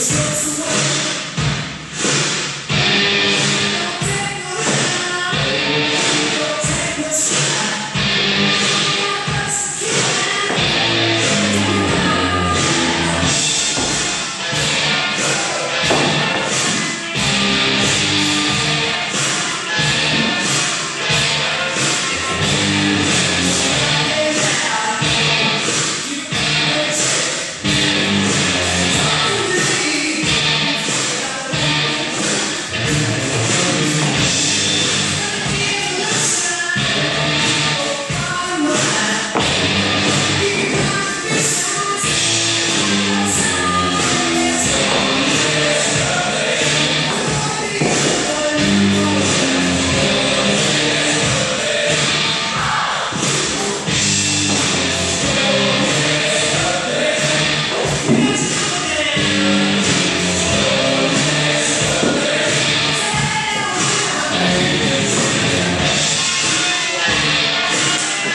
It's just the way.